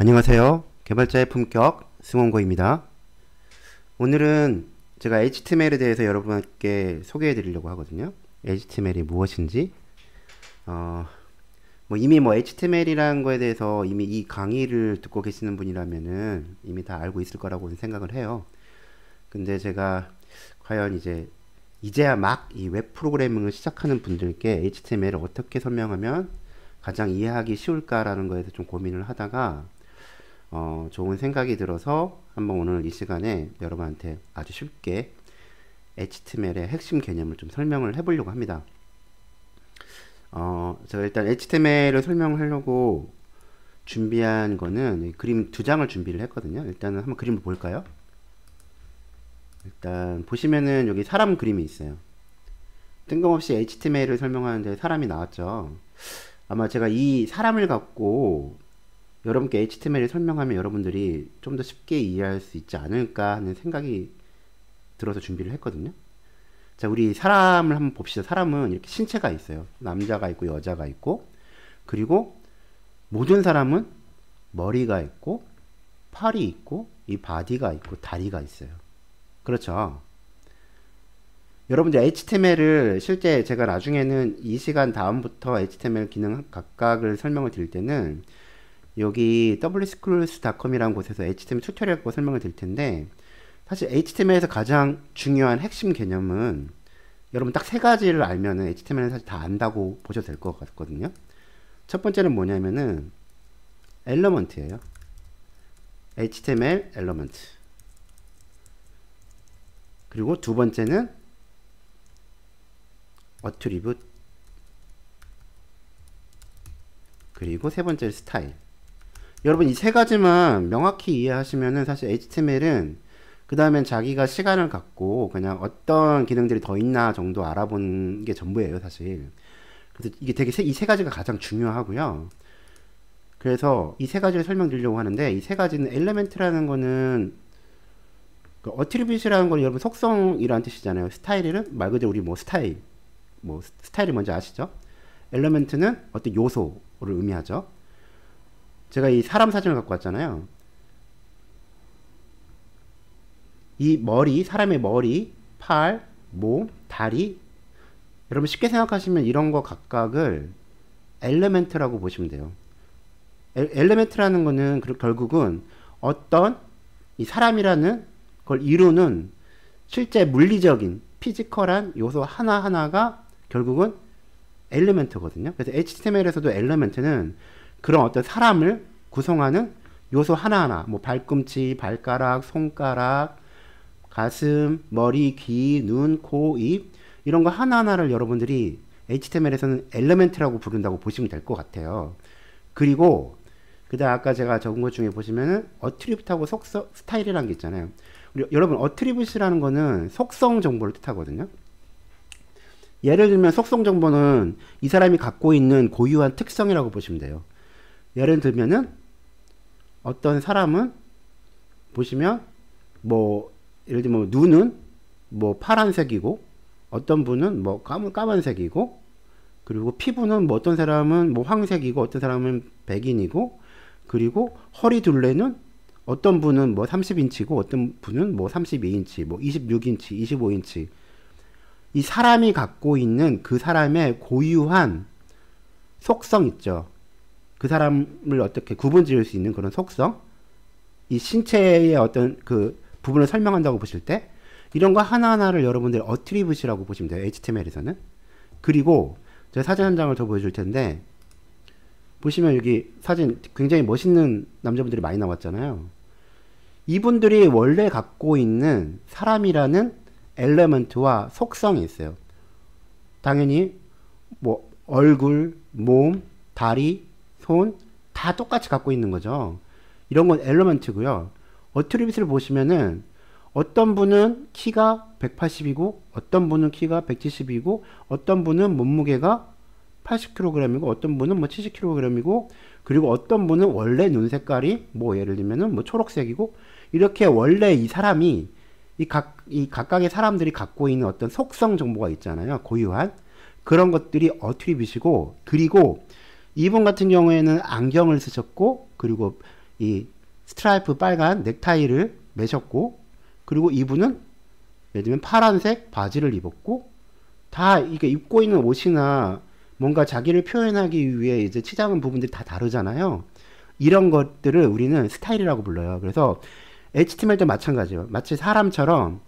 안녕하세요. 개발자의 품격 승원고입니다. 오늘은 제가 HTML에 대해서 여러분께 소개해 드리려고 하거든요. HTML이 무엇인지 어, 뭐 이미 뭐 HTML이라는 거에 대해서 이미 이 강의를 듣고 계시는 분이라면은 이미 다 알고 있을 거라고 생각을 해요. 근데 제가 과연 이제 이제야 막 이 웹 프로그래밍을 시작하는 분들께 HTML을 어떻게 설명하면 가장 이해하기 쉬울까라는 거에서 좀 고민을 하다가 어, 좋은 생각이 들어서 한번 오늘 이 시간에 여러분한테 아주 쉽게 HTML의 핵심 개념을 좀 설명을 해보려고 합니다. 어, 제가 일단 HTML을 설명하려고 준비한 거는 그림 두 장을 준비를 했거든요. 일단은 한번 그림을 볼까요? 일단 보시면은 여기 사람 그림이 있어요. 뜬금없이 HTML을 설명하는데 사람이 나왔죠. 아마 제가 이 사람을 갖고 여러분께 HTML을 설명하면 여러분들이 좀 더 쉽게 이해할 수 있지 않을까 하는 생각이 들어서 준비를 했거든요. 자, 우리 사람을 한번 봅시다. 사람은 이렇게 신체가 있어요. 남자가 있고 여자가 있고 그리고 모든 사람은 머리가 있고 팔이 있고 이 body가 있고 다리가 있어요. 그렇죠. 여러분들 HTML을 실제 제가 나중에는 이 시간 다음부터 HTML 기능 각각을 설명을 드릴 때는 여기 wschools.com이라는 곳에서 HTML tutorial 거 설명을 드릴 텐데 사실 HTML에서 가장 중요한 핵심 개념은 여러분 딱 세 가지를 알면은 HTML은 사실 다 안다고 보셔도 될 것 같거든요. 첫 번째는 뭐냐면은 element예요. HTML 엘러먼트. 그리고 두 번째는 어트리뷰트 그리고 세 번째 스타일. 여러분 이 세 가지만 명확히 이해하시면은 사실 HTML은 그 다음엔 자기가 시간을 갖고 그냥 어떤 기능들이 더 있나 정도 알아보는 게 전부예요 사실. 그래서 이게 되게 이 세 가지가 가장 중요하고요. 그래서 이 세 가지를 설명드리려고 하는데 이 세 가지는 element라는 거는 그 attribute라는 건 여러분 속성이라는 뜻이잖아요. 스타일은 말 그대로 우리 뭐 스타일 뭐 스타일이 뭔지 아시죠? element는 어떤 요소를 의미하죠 제가 이 사람 사진을 갖고 왔잖아요. 이 머리, 사람의 머리, 팔, 몸, 다리. 여러분 쉽게 생각하시면 이런 거 각각을 element라고 보시면 돼요. element라는 거는 결국은 어떤 이 사람이라는 걸 이루는 실제 물리적인 physical한 요소 하나하나가 결국은 element거든요. 그래서 HTML에서도 element는 그런 어떤 사람을 구성하는 요소 하나하나, 뭐 발꿈치, 발가락, 손가락, 가슴, 머리, 귀, 눈, 코, 입 이런 거 하나하나를 여러분들이 HTML에서는 엘리멘트라고 부른다고 보시면 될 것 같아요. 그리고 그다음 아까 제가 적은 것 중에 보시면은 어트리뷰트하고 속성 스타일이라는 게 있잖아요. 여러분 어트리뷰트라는 거는 속성 정보를 뜻하거든요. 예를 들면 속성 정보는 이 사람이 갖고 있는 고유한 특성이라고 보시면 돼요. 예를 들면은 어떤 사람은 보시면 뭐 예를 들면 뭐 눈은 뭐 파란색이고 어떤 분은 뭐 까만 까만색이고 그리고 피부는 뭐 어떤 사람은 뭐 황색이고 어떤 사람은 백인이고 그리고 허리 둘레는 어떤 분은 뭐 30인치고 어떤 분은 뭐 32인치, 뭐 26인치, 25인치. 이 사람이 갖고 있는 그 사람의 고유한 속성 있죠. 그 사람을 어떻게 구분 지을 수 있는 그런 속성, 이 신체의 어떤 그 부분을 설명한다고 보실 때 이런 거 하나하나를 여러분들 어트리뷰트라고 보시면 돼요. HTML에서는. 그리고 제가 사진 한 장을 더 보여줄 텐데 보시면 여기 사진 굉장히 멋있는 남자분들이 많이 나왔잖아요. 이분들이 원래 갖고 있는 사람이라는 엘레먼트와 속성이 있어요. 당연히 뭐 얼굴, 몸, 다리, 손다 똑같이 갖고 있는 거죠. 이런 건 엘러먼트고요. 어트리뷰트를 보시면은 어떤 분은 키가 180이고 어떤 분은 키가 170이고 어떤 분은 몸무게가 80kg이고 어떤 분은 뭐 70kg이고 그리고 어떤 분은 원래 눈 색깔이 뭐 예를 들면은 뭐 초록색이고 이렇게 원래 이 사람이 이 각 이 각각의 사람들이 갖고 있는 어떤 속성 정보가 있잖아요. 고유한 그런 것들이 attribute이고 그리고 이분 같은 경우에는 안경을 쓰셨고 그리고 이 스트라이프 빨간 넥타이를 매셨고 그리고 이분은 예를 들면 파란색 바지를 입었고 다 이게 입고 있는 옷이나 뭔가 자기를 표현하기 위해 이제 치장한 부분들이 다 다르잖아요. 이런 것들을 우리는 스타일이라고 불러요. 그래서 HTML도 마찬가지예요. 마치 사람처럼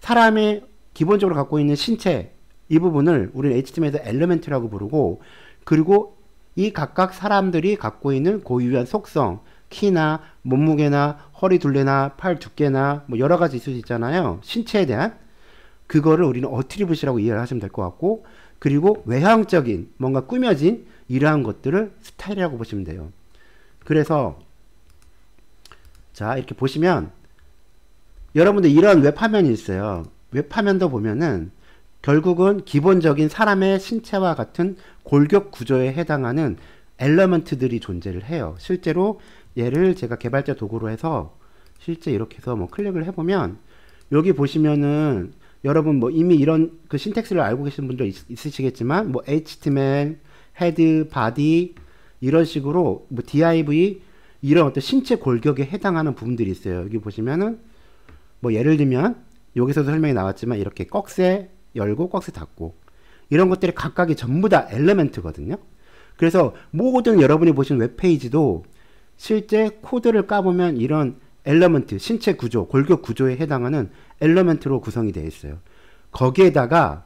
사람이 기본적으로 갖고 있는 신체 이 부분을 우리는 HTML에서 엘리멘트라고 부르고 그리고 이 각각 사람들이 갖고 있는 고유한 속성 키나 몸무게나 허리 둘레나 팔 두께나 뭐 여러 가지 있을 수 있잖아요. 신체에 대한 그거를 우리는 어트리뷰시라고 이해를 하시면 될 것 같고 그리고 외형적인 뭔가 꾸며진 이러한 것들을 스타일이라고 보시면 돼요. 그래서 자 이렇게 보시면 여러분들 이런 웹화면이 있어요. 웹화면도 보면은 결국은 기본적인 사람의 신체와 같은 골격 구조에 해당하는 element들이 존재를 해요. 실제로 얘를 제가 개발자 도구로 해서 실제 이렇게 해서 뭐 클릭을 해보면 여기 보시면은 여러분 뭐 이미 이런 그 syntax를 알고 계신 분도 있, 으시겠지만 뭐 HTML, head, body 이런 식으로 뭐 div 이런 어떤 신체 골격에 해당하는 부분들이 있어요. 여기 보시면은 뭐 예를 들면 여기서도 설명이 나왔지만 이렇게 꺽쇠 열고 꺽쇠 닫고 이런 것들이 각각이 전부 다 엘레멘트거든요. 그래서 모든 여러분이 보신 웹페이지도 실제 코드를 까보면 이런 엘러먼트, 신체 구조, 골격 구조에 해당하는 엘러먼트로 구성이 되어 있어요. 거기에다가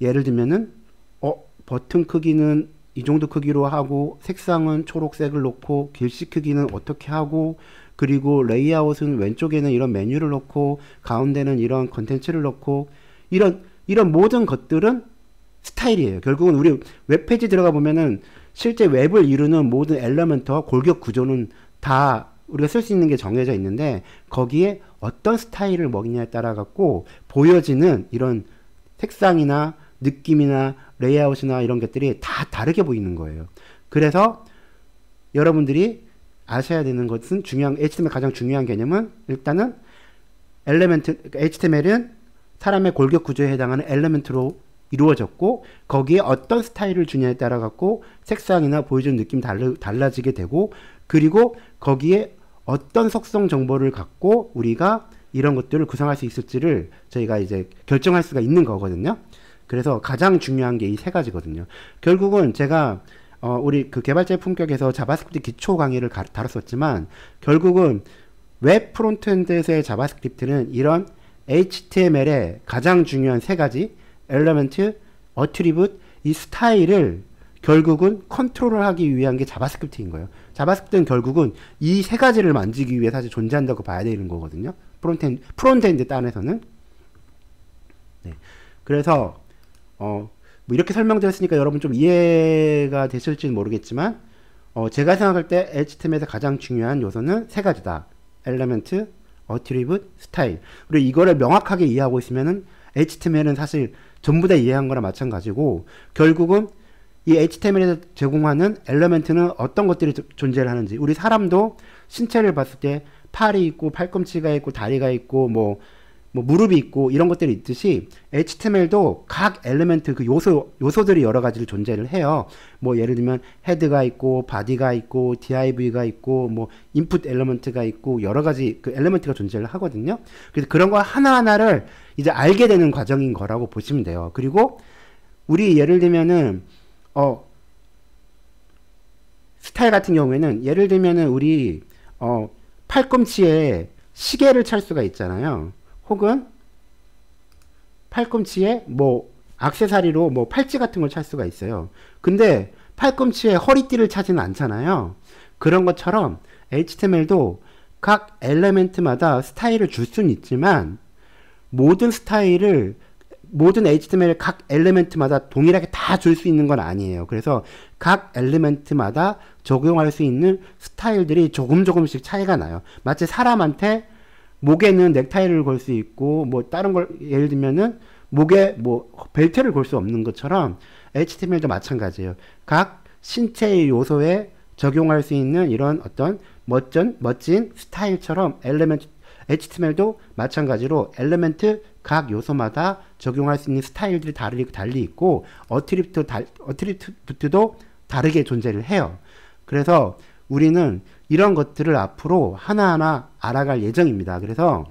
예를 들면은 어 버튼 크기는 이 정도 크기로 하고 색상은 초록색을 놓고 글씨 크기는 어떻게 하고 그리고 레이아웃은 왼쪽에는 이런 메뉴를 놓고 가운데는 이런 컨텐츠를 놓고 이런 이런 모든 것들은 스타일이에요. 결국은 우리 웹페이지 들어가 보면은 실제 웹을 이루는 모든 element와 골격 구조는 다 우리가 쓸 수 있는 게 정해져 있는데 거기에 어떤 스타일을 먹이냐에 따라 갖고 보여지는 이런 색상이나 느낌이나 레이아웃이나 이런 것들이 다 다르게 보이는 거예요. 그래서 여러분들이 아셔야 되는 것은 중요한 HTML 가장 중요한 개념은 일단은 element HTML은 사람의 골격 구조에 해당하는 element로 이루어졌고 거기에 어떤 스타일을 주냐에 따라 갖고 색상이나 보여주는 느낌 달라, 달라지게 되고 그리고 거기에 어떤 속성 정보를 갖고 우리가 이런 것들을 구성할 수 있을지를 저희가 이제 결정할 수가 있는 거거든요. 그래서 가장 중요한 게 이 세 가지거든요. 결국은 제가 어, 우리 그 개발자의 품격에서 JavaScript 기초 강의를 가, 다뤘었지만 결국은 웹 frontend에서의 JavaScript는 이런 HTML의 가장 중요한 세 가지 element, attribute, 이 스타일을 결국은 컨트롤을 하기 위한 게 JavaScript인 거예요. JavaScript는 결국은 이 세 가지를 만지기 위해 사실 존재한다고 봐야 되는 거거든요. frontend, frontend 단에서는. 네. 그래서, 어, 뭐 이렇게 설명드렸으니까 여러분 좀 이해가 되실지는 모르겠지만, 어, 제가 생각할 때 HTML에서 가장 중요한 요소는 세 가지다. element, attribute, 스타일. 그리고 이거를 명확하게 이해하고 있으면은 HTML은 사실 전부 다 이해한 거나 마찬가지고 결국은 이 HTML에서 제공하는 element는 어떤 것들이 존재를 하는지 우리 사람도 신체를 봤을 때 팔이 있고 팔꿈치가 있고 다리가 있고 뭐, 뭐 무릎이 있고 이런 것들이 있듯이 HTML도 각 element 그 요소 요소들이 여러 가지를 존재를 해요. 뭐 예를 들면 head가 있고 body가 있고 div가 있고 뭐 input element가 있고 여러 가지 그 element가 존재를 하거든요. 그래서 그런 거 하나하나를 이제 알게 되는 과정인 거라고 보시면 돼요. 그리고 우리 예를 들면은 어 스타일 같은 경우에는 예를 들면은 우리 어 팔꿈치에 시계를 찰 수가 있잖아요. 혹은 팔꿈치에 뭐 악세사리로 뭐 팔찌 같은 걸 찰 수가 있어요. 근데 팔꿈치에 허리띠를 차지는 않잖아요. 그런 것처럼 HTML도 각 엘레멘트마다 스타일을 줄 수는 있지만 모든 스타일을 모든 HTML 각 엘리멘트마다 동일하게 다 줄 수 있는 건 아니에요. 그래서 각 엘리멘트마다 적용할 수 있는 스타일들이 조금 조금씩 차이가 나요. 마치 사람한테 목에는 넥타이를 걸 수 있고 뭐 다른 걸 예를 들면은 목에 뭐 벨트를 걸 수 없는 것처럼 HTML도 마찬가지예요. 각 신체의 요소에 적용할 수 있는 이런 어떤 멋진 멋진 스타일처럼 엘리멘트 HTML도 마찬가지로 엘리멘트 각 요소마다 적용할 수 있는 스타일들이 다르, 달리 있고 어트리뷰트, 어트리뷰트도 다르게 존재를 해요. 그래서 우리는 이런 것들을 앞으로 하나하나 알아갈 예정입니다. 그래서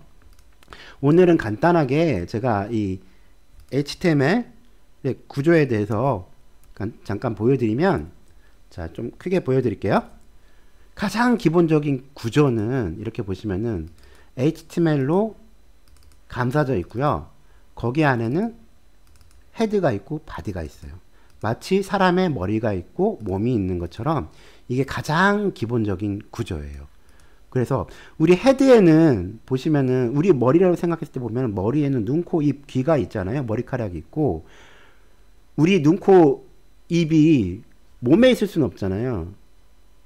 오늘은 간단하게 제가 이 HTML 구조에 대해서 잠깐 보여드리면 자, 좀 크게 보여드릴게요. 가장 기본적인 구조는 이렇게 보시면은 HTML로 감싸져 있고요. 거기 안에는 head가 있고 body가 있어요. 마치 사람의 머리가 있고 몸이 있는 것처럼 이게 가장 기본적인 구조예요. 그래서 우리 head에는 보시면은 우리 머리라고 생각했을 때 보면 머리에는 눈, 코, 입, 귀가 있잖아요. 머리카락이 있고 우리 눈, 코, 입이 몸에 있을 수는 없잖아요.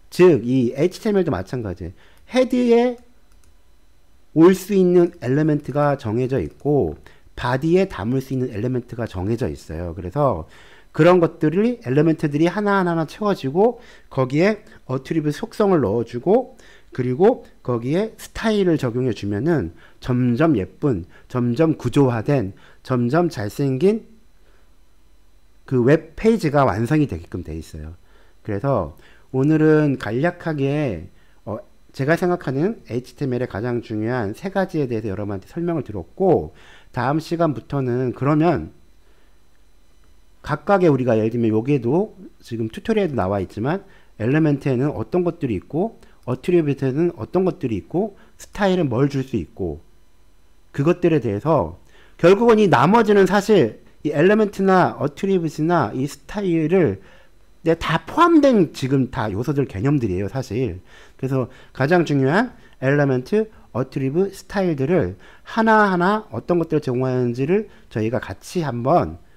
즉, 이 HTML도 마찬가지예요. 헤드에 올 수 있는 엘리멘트가 정해져 있고 바디에 담을 수 있는 엘리멘트가 정해져 있어요. 그래서 그런 것들이 엘리멘트들이 하나하나 채워지고 거기에 어트리브 속성을 넣어주고 그리고 거기에 스타일을 적용해 주면은 점점 예쁜, 점점 구조화된, 점점 잘생긴 그 웹 페이지가 완성이 되게끔 돼 있어요. 그래서 오늘은 간략하게 어 제가 생각하는 HTML의 가장 중요한 세 가지에 대해서 여러분한테 설명을 드렸고 다음 시간부터는 그러면 각각의 우리가 예를 들면 여기에도 지금 tutorial에도 나와 있지만 element에는 어떤 것들이 있고 attribute에는 어떤 것들이 있고 스타일은 뭘 줄 수 있고 그것들에 대해서 결국은 이 나머지는 사실 이 엘리멘트나 어트리뷰트나 이 스타일을 네, 다 포함된 지금 다 요소들 개념들이에요 사실. 그래서 가장 중요한 엘리멘트 어트리브 스타일들을 하나하나 어떤 것들을 제공하는지를 저희가 같이 한번 어,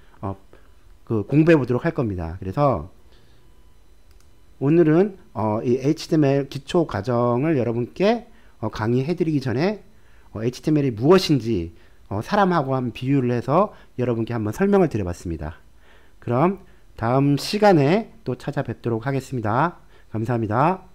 그 공부해 보도록 할 겁니다 그래서 오늘은 어, 이 HTML 기초 과정을 여러분께 어, 강의해 드리기 전에 어, HTML이 무엇인지 어, 사람하고 한 비유를 해서 여러분께 한번 설명을 드려봤습니다. 그럼 다음 시간에 또 찾아뵙도록 하겠습니다. 감사합니다.